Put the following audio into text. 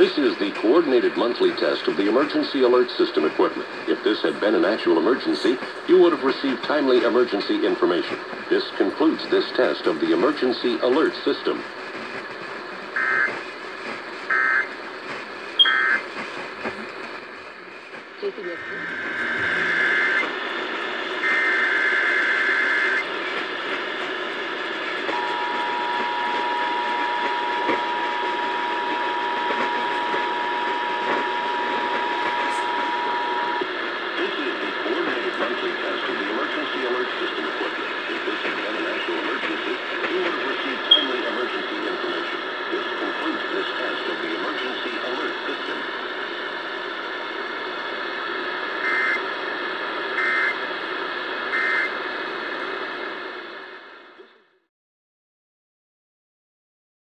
This is the coordinated monthly test of the emergency alert system equipment. If this had been an actual emergency, you would have received timely emergency information. This concludes this test of the emergency alert system.